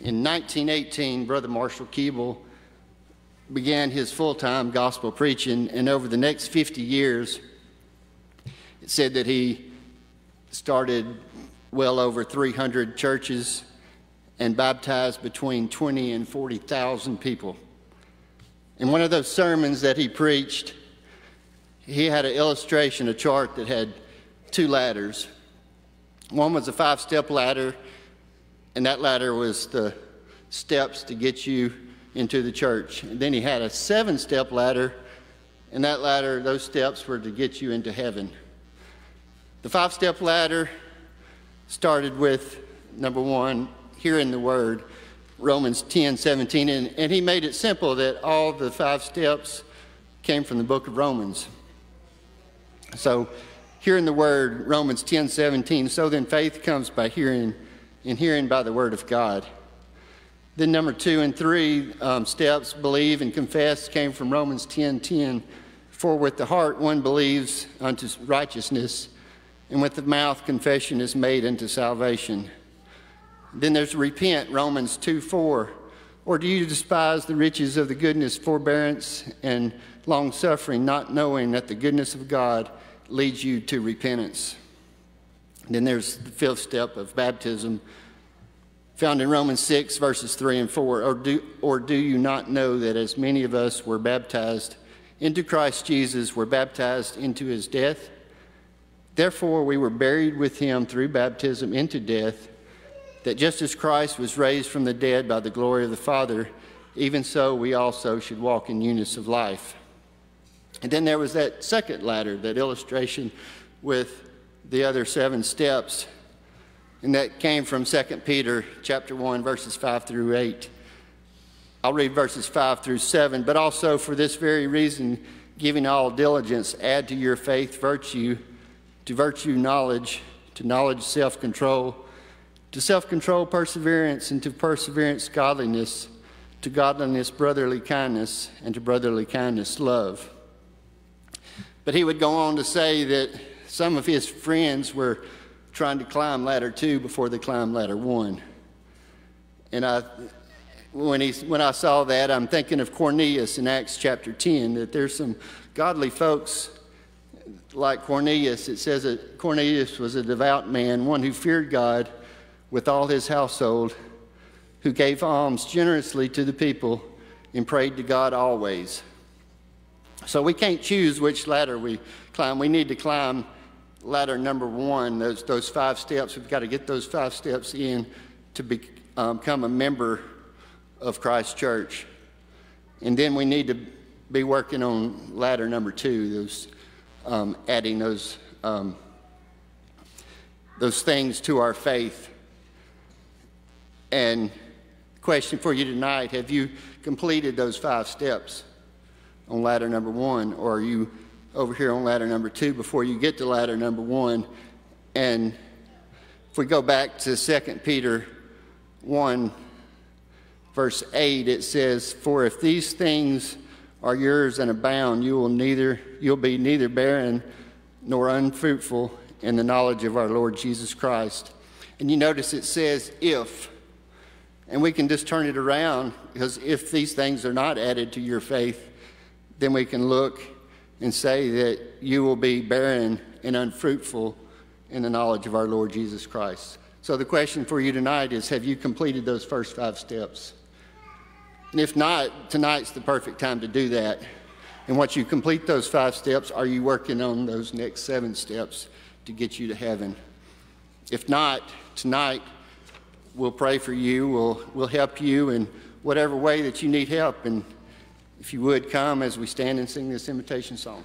In 1918, Brother Marshall Keeble began his full time gospel preaching, and over the next 50 years, it said that he started well over 300 churches and baptized between 20 and 40,000 people. In one of those sermons that he preached, he had an illustration, a chart that had two ladders. One was a five step ladder, and that ladder was the steps to get you into the church. And then he had a seven step ladder, and that ladder, those steps were to get you into heaven. The five step ladder started with number one, hearing the word, Romans 10 17, and, and he made it simple that all the five steps came from the book of Romans. So, hearing the word, Romans 10 17, so then faith comes by hearing, and hearing by the word of God. Then number two and three um, steps, believe and confess, came from Romans 10 10. For with the heart one believes unto righteousness, and with the mouth confession is made unto salvation. Then there's repent, Romans 2 4. Or do you despise the riches of the goodness, forbearance, and long suffering, not knowing that the goodness of God leads you to repentance? Then there's the fifth step of baptism, found in Romans 6, verses 3 and 4. Or do, or do you not know that as many of us were baptized into Christ Jesus, were baptized into his death? Therefore, we were buried with him through baptism into death, that just as Christ was raised from the dead by the glory of the Father, even so we also should walk in newness of life. And then there was that second ladder, that illustration with the other seven steps and that came from 2 Peter chapter 1 verses 5 through 8. I'll read verses 5 through 7, but also for this very reason, giving all diligence, add to your faith virtue, to virtue knowledge, to knowledge self-control, to self-control perseverance, and to perseverance godliness, to godliness brotherly kindness, and to brotherly kindness love. But he would go on to say that some of his friends were trying to climb ladder two before they climbed ladder one. And I, when, he, when I saw that, I'm thinking of Cornelius in Acts chapter 10, that there's some godly folks like Cornelius. It says that Cornelius was a devout man, one who feared God with all his household, who gave alms generously to the people and prayed to God always. So we can't choose which ladder we climb. We need to climb ladder number one, those, those five steps, we've got to get those five steps in to be, um, become a member of Christ Church. And then we need to be working on ladder number two, those um, adding those um, those things to our faith. And question for you tonight: Have you completed those five steps on ladder number one, or are you over here on ladder number two before you get to ladder number one. And if we go back to 2 Peter 1, verse 8, it says, For if these things are yours and abound, you will neither you'll be neither barren nor unfruitful in the knowledge of our Lord Jesus Christ. And you notice it says if. And we can just turn it around because if these things are not added to your faith, then we can look and say that you will be barren and unfruitful in the knowledge of our Lord Jesus Christ. So the question for you tonight is have you completed those first five steps? And if not, tonight's the perfect time to do that. And once you complete those five steps, are you working on those next seven steps to get you to heaven? If not, tonight we'll pray for you, we'll, we'll help you in whatever way that you need help. And if you would come as we stand and sing this invitation song.